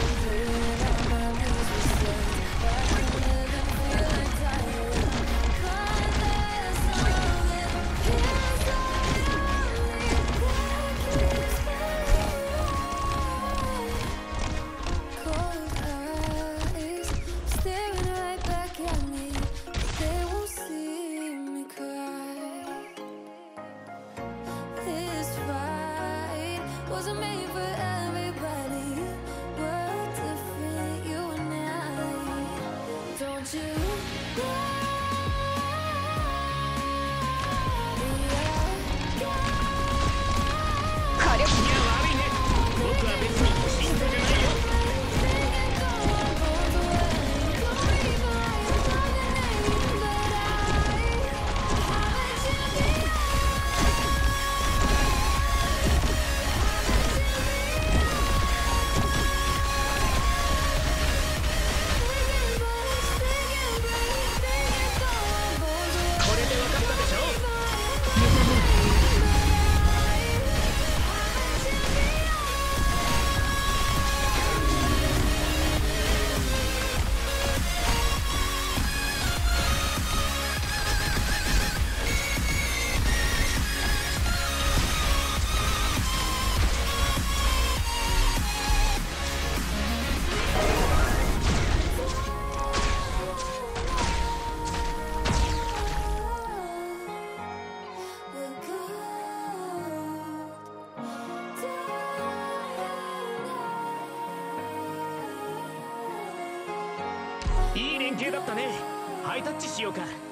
soldiers. Won't 連携だったね。ハイタッチしようか。